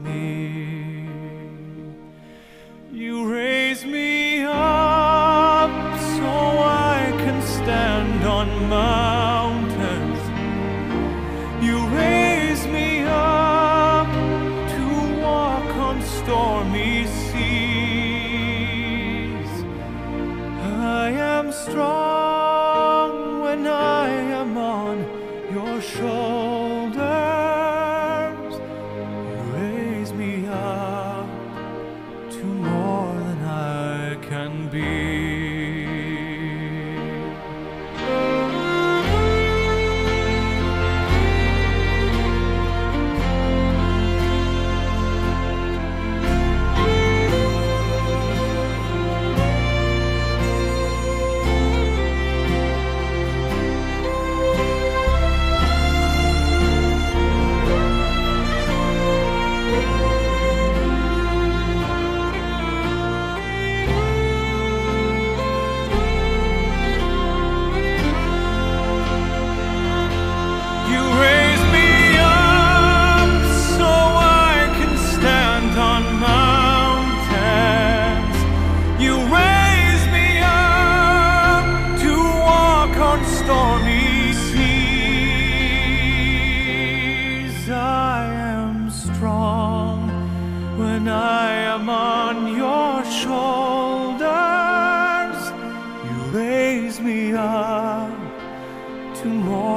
me. You raise me up so I can stand on mountains. You raise me up to walk on stormy seas. I am strong when I am on your shoulders. You raise me up to more